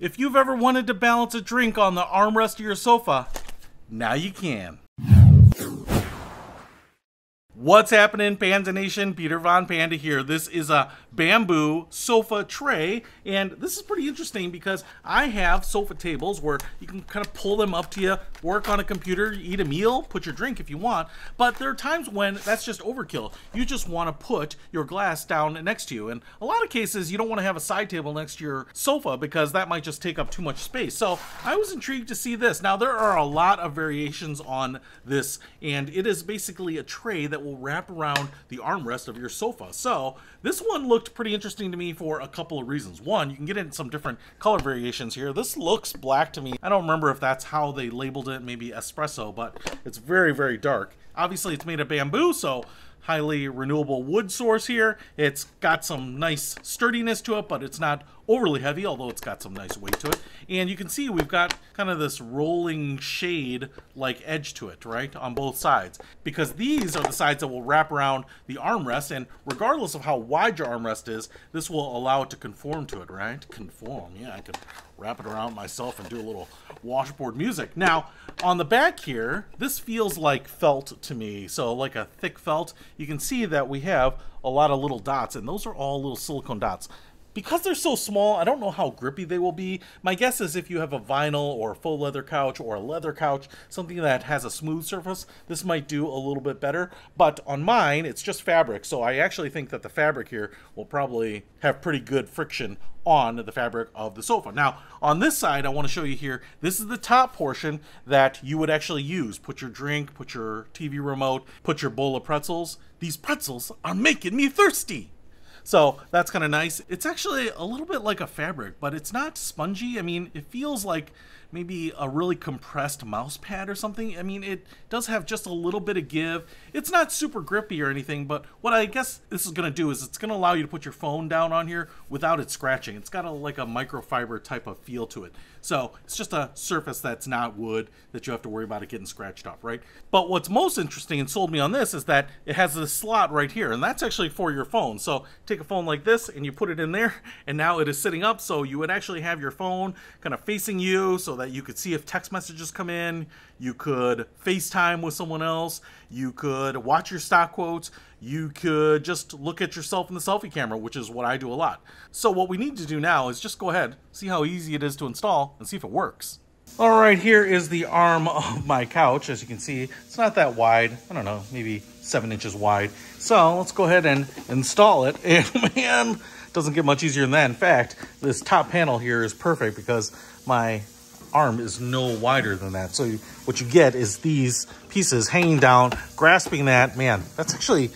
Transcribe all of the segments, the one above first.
If you've ever wanted to balance a drink on the armrest of your sofa, now you can. What's happening, Panda Nation? Peter Von Panda here. This is a bamboo sofa tray, and this is pretty interesting because I have sofa tables where you can kind of pull them up to you, work on a computer, eat a meal, put your drink if you want, but there are times when that's just overkill. You just want to put your glass down next to you, and a lot of cases you don't want to have a side table next to your sofa because that might just take up too much space. So I was intrigued to see this. Now there are a lot of variations on this, and it is basically a tray that will will wrap around the armrest of your sofa. So this one looked pretty interesting to me for a couple of reasons. One, you can get in some different color variations here. This looks black to me. I don't remember if that's how they labeled it, maybe espresso, but it's very, very dark. Obviously, it's made of bamboo, so highly renewable wood source here. It's got some nice sturdiness to it, but it's not overly heavy, although it's got some nice weight to it. And you can see we've got kind of this rolling shade like edge to it, right, on both sides. Because these are the sides that will wrap around the armrest, and regardless of how wide your armrest is, this will allow it to conform to it, right? Conform, yeah, I can wrap it around myself and do a little washboard music. Now, on the back here, this feels like felt to me, so like a thick felt. You can see that we have a lot of little dots, and those are all little silicone dots because they're so small, I don't know how grippy they will be. My guess is if you have a vinyl or a faux leather couch or a leather couch, something that has a smooth surface, this might do a little bit better. But on mine, it's just fabric, so I actually think that the fabric here will probably have pretty good friction on the fabric of the sofa. Now, on this side, I want to show you here, this is the top portion that you would actually use. Put your drink, put your TV remote, put your bowl of pretzels. These pretzels are making me thirsty. So that's kind of nice. It's actually a little bit like a fabric, but it's not spongy. I mean, it feels like maybe a really compressed mouse pad or something. I mean, it does have just a little bit of give. It's not super grippy or anything, but what I guess this is going to do is it's going to allow you to put your phone down on here without it scratching. It's got a, like a microfiber type of feel to it. So it's just a surface that's not wood that you have to worry about it getting scratched off, right? But what's most interesting and sold me on this is that it has this slot right here, and that's actually for your phone. So take a phone like this and you put it in there, and now it is sitting up, so you would actually have your phone kind of facing you so that you could see if text messages come in, you could FaceTime with someone else, you could watch your stock quotes, you could just look at yourself in the selfie camera, which is what I do a lot. So what we need to do now is just go ahead, see how easy it is to install, and see if it works. All right, here is the arm of my couch. As you can see, it's not that wide. I don't know, maybe seven inches wide. So let's go ahead and install it. And man, doesn't get much easier than that. In fact, this top panel here is perfect because my arm is no wider than that. So what you get is these pieces hanging down, grasping that. Man, that's actually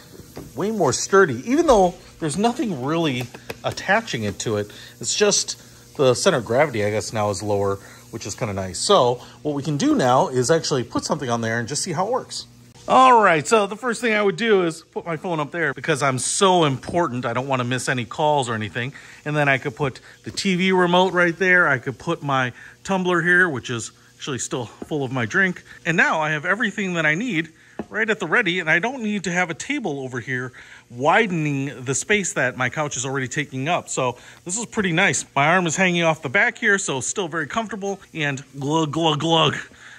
way more sturdy, even though there's nothing really attaching it to it. It's just the center of gravity, I guess, now is lower, which is kind of nice. So what we can do now is actually put something on there and just see how it works. All right, so the first thing I would do is put my phone up there because I'm so important. I don't want to miss any calls or anything. And then I could put the TV remote right there. I could put my tumbler here, which is actually still full of my drink. And now I have everything that I need right at the ready, and I don't need to have a table over here widening the space that my couch is already taking up. So this is pretty nice. My arm is hanging off the back here, so still very comfortable, and glug, glug, glug.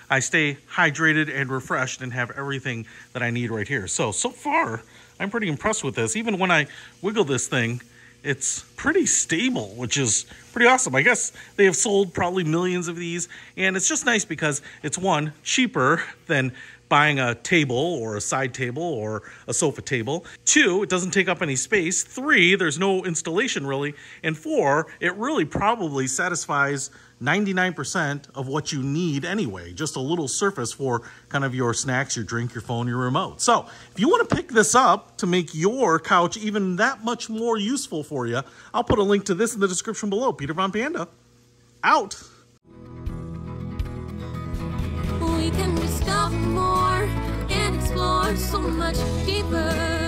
I stay hydrated and refreshed and have everything that I need right here. So, so far, I'm pretty impressed with this. Even when I wiggle this thing, it's pretty stable, which is pretty awesome. I guess they have sold probably millions of these, and it's just nice because it's one, cheaper than buying a table or a side table or a sofa table. Two, it doesn't take up any space. Three, there's no installation really. And four, it really probably satisfies 99% of what you need anyway, just a little surface for kind of your snacks, your drink, your phone, your remote. So if you want to pick this up to make your couch even that much more useful for you, I'll put a link to this in the description below. Peter Von Panda, out. We can discover more and explore so much deeper.